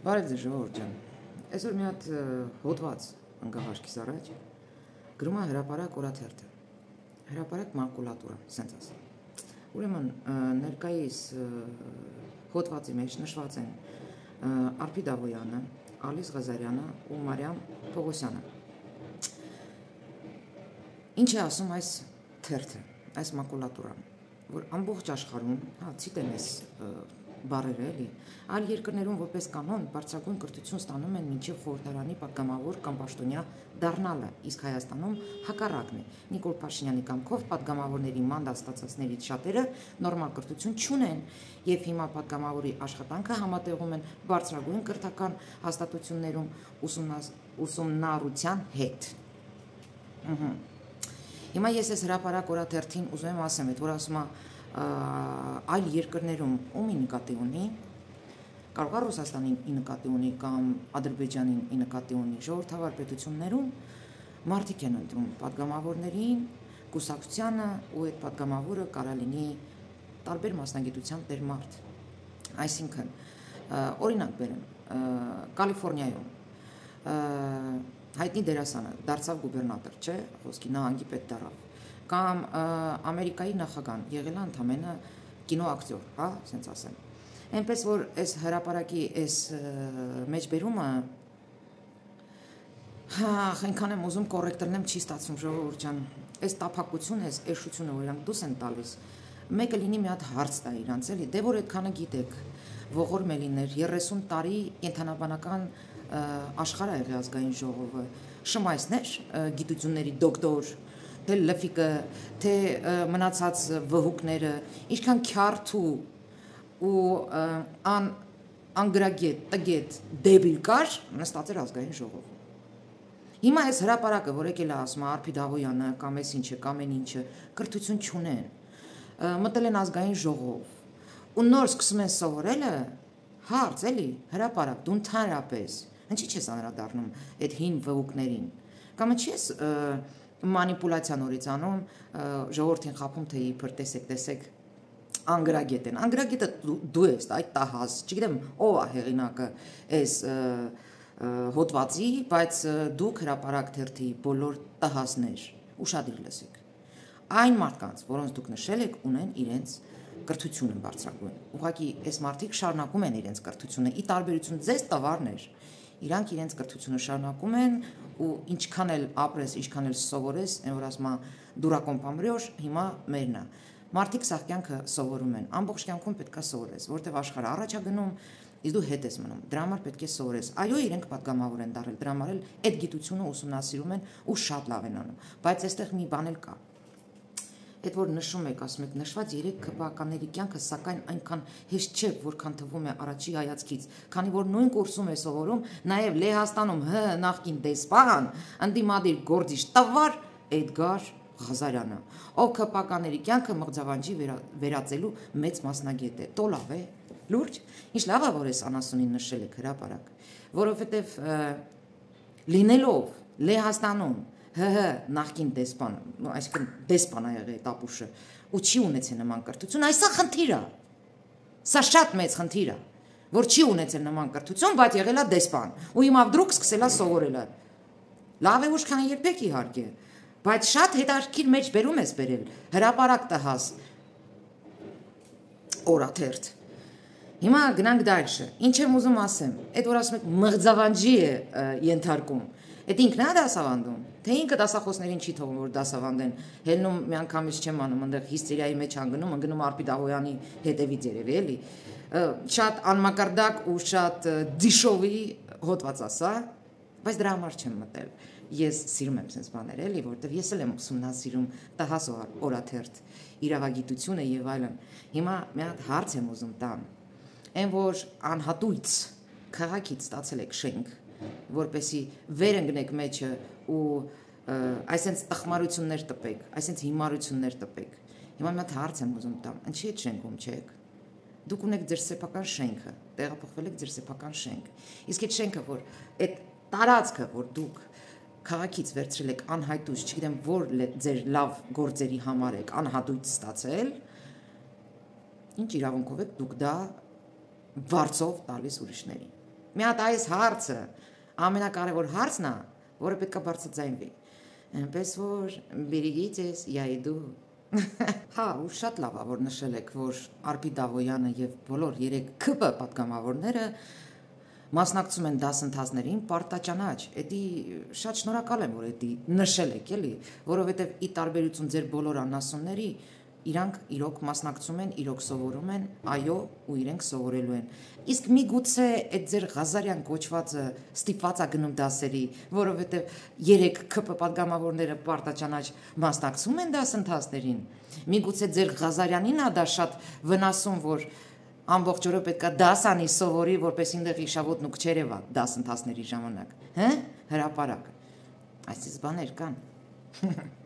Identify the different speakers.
Speaker 1: Բարև ձեզ ժողովուրդ ջան։ Այսօր մի հատ հոդված ընկավ աչքիս առաջ։ Գրում է հրաապարակ օրաթերթը։ Հրաապարակ մակուլատուրա, սենց ասեմ։ Ուրեմն ներկայիս հոդվածի մեջ նշված են Արփի Դավոյանը, Ալիս Ղազարյանը ու Մարիամ Պողոսյանը։ Ինչ է ասում այս թերթը, այս մակուլատուրան, որ ամբողջ աշխարհում, հա, ցիտեմ ես ը, բարերը էլի։ Այլ երկրներում որպես կանոն բարձրագույն կրթություն ստանում են մինչև խորհրդարանի падգամավոր կամ պաշտոնյա դառնալը, իսկ Հայաստանում հակառակն է։ Նիկոլ Փաշինյանի կամքով падգամավորների մանդատ ստացածներից շատերը նորմալ կրթություն չունեն եւ հիմա падգամավորի աշխատանքը համատեղում են բարձրագույն կրթական հաստատություններում ուսումնառության հետ։ Ահա Հիմա ես այս հրաապարակ օրաթերթին ուզում եմ ասեմ, որ ասում եմ այլ երկրներում ումի նկատի ունի կարող է Ռուսաստանին ի նկատի ունի կամ Ադրբեջանին ի նկատի ունի ժողովրդավար պետություններում մարդիկ են ընտրում падգամավորներին կուսակցությանը ու այդ падգամավորը կարա լինի տարբեր մասնագիտության տեր մարդ այսինքն օրինակ բերեմ Կալիֆոռնիայում հայտնի դերասանը դարձավ գուբերնատոր չէ խոսքի նահանգի պետ դարավ Կամ Ամերիկայի նախագահան եղել է ընդամենը կինոակտոր, հա, ասենց ասեմ։ Էնպես որ այս հրաապարակի այս մեջբերումը հա, այնքան եմ ուզում կոռեկտ լինեմ, չի ստացվում ժողովուրդ ջան։ Այս տափակությունը, այս էշությունը, որ իրանք դուս են տալիս, մեկը լինի մի հատ հարց տա իրանց էլի, դե որ այդքանը գիտեք, ողոր մելիներ 30 տարի կենթանաբանական ա, աշխարհ ա եղի ազգային ժողովը շմայսներ գիտությունների դոկտոր թե լֆիկը թե մնացած վհուկները ինչքան քյարթու ու ան անգրագետ տգետ դեբիլ կար նստած էր ազգային ժողովում Հիմա այս հրաապարակը, որ եկել է ասում Արփի Դավոյանը կամ էս ինչը կամ այն ինչը, կրթություն չունեն։ Մտել են ազգային ժողով ու նոր սկսում են սովորելը հարց էլի հրաապարակ դու ընդհանրապես ինչի՞ չես անդրադառնում այդ հին վհուկներին կամ ինչի՞ ես ա, մանիպուլյացիա նորից անում ժողովրդին խափում թե իբր տեսեք տեսեք անգրագետ են անգրագետը դու, ես այդ տահազ չգիտեմ ով է հեղինակը այս հոդվածի բայց դուք հրաապարակ թերթի բոլոր տահազներ ուշադիր լսեք այն մարդկանց որոնց դուք նշել եք ունեն իրենց կրթությունը բարձրագույն ուղղակի այս մարդիկ շարունակում են իրենց կրթությունը ի տարբերություն ձեզ տվարներ իրանք իրենց կրթությունը շարունակում են ու ինչքան էլ ապրես, ինչքան էլ սովորես, այն որ ասում է դուրակոմ պամրյոշ, հիմա մերն է։ Մարդիկ սաղ կյանքը սովորում են, ամբողջ կյանքում պետքա սովորես, որտեվ աշխարհը առաջ է գնում, իսկ դու հետ ես մնում։ Դրա համար պետք է սովորես։ Այո, իրենք պատգամավոր են դարել, դրա համար էլ այդ գիտությունը ուսումնասիրում են ու շատ լավ են անում, բայց այստեղ մի բան էլ կա այդ որ նշում եք, ասում եք, նշված 3 քպականների կյանքը, սակայն այնքան հեշտ չէ, որքան թվում է առաջի հայացքից, քանի որ նույն կուրսում է սովորում նաև Լեհաստանում ՀՀ նախկին դեսպան, ընդդիմադիր գործիչ տվար Էդգար Ղազարյանը, ով քպականների կյանքը մղձավանջի վերա, վերածելու մեծ մասնագետ է։ Տոլավ է, լուրջ։ Ինչ լավ է, որ էս անասունին նշել եք հրաապարակ, որովհետև լինելով Լեհաստանում ՀՀ նախկին դեսպան, այսինքն դեսպան ա եղել տապուշը, ու չի ունեցել նման կրթություն, այսա խնդիր է։ Սա շատ մեծ խնդիր է, որ չի ունեցել նման կրթություն, բայց եղել է դեսպան, ու հիմա վդրուկ սկսել է սովորել։ Լավ է ուշքան երբեք իհարկե, բայց շատ հետաքրքիր մեջ բերում ես բերել։ Հրաապարակ տհաս օրաթերթ։ Հիմա գնանք դայշը։ Ինչ եմ ուզում ասեմ։ Այդ որ ասում եք մղձավանջի է ենթարկում։ Այդ ինքն է դասավանդում։ Թե ինքը դասախոսներին չի թողում որ դասավանդեն։ Հելնում մի անգամից չեմ անում, այնտեղ հիստերիայի մեջ անգնում, անգնում Արպի Դավոյանի հետևից երևի էլի։ Շատ անմակարդակ ու շատ դիշովի հոդված ասա, բայց դրա համար չեմ մտել։ Ես սիրում եմ sense բաներ էլի, որովհետև ես էլ եմ ուսումնասիրում տհաս օրաթերթ, իրավագիտությունը եւ այլն։ Հիմա մի հատ հարց եմ ուզում տան։ Այն որ անհատույց քաղաքից ստացել եք շենք, որպեսի վեր ընկնեք մեջը ու այսենց տխմարություններ տպեք, այսենց հիմարություններ տպեք։ Հիմա մի հատ հարց եմ ուզում տամ։ Ինչի՞ այդ շենքում չեք։ Դուք ունեք ձեր սեփական շենքը, տեղափոխվել եք ձեր սեփական շենք։ Իսկ այդ շենքը, որ այդ տարածքը, որ դուք քաղաքից վերցրել եք անհայտույց, չգիտեմ որ ձեր լավ գործերի համար եք անհատույց ստացել, ինչ իրավունքով եք դուք դա վարձով տալիս ուրիշներին։ Մի հատ այս հարցը ամենակարևոր հարցն է, որը պետք է բարձրացնվի։ Էնպես որ Բիրիգիտես Յայդու Հա, ու շատ լավ է որ նշել եք, որ Արփի Դավոյանը եւ բոլոր 3 ԿՊ պատգամավորները մասնակցում են դասընթացներին պարտաճանաչ։ Էդի շատ շնորհակալ եմ, որ էդի նշել եք, էլի, որովհետեւ ի տարբերություն ձեր բոլոր անասունների, իրանք իրոք մասնակցում են, իրոք սովորում են, այո, ու իրենք սովորելու են։ Իսկ մի գուցե այդ ձեր Ղազարյան կոչվածը ստիպված է գնում դասերի, որովհետև 3 ԿՊ падգամավորները պարտաճանաչ մասնակցում են դասընթացներին։ Մի գուցե ձեր Ղազարյանին ա դա շատ վնասում, որ ամբողջ օրը պետքա դաս անի սովորի, որպես ինտեղ իշավոտ նուք չերևա դասընթացների ժամանակ։ Հա՞, հրաապարակ։ Այսպես բաներ կան։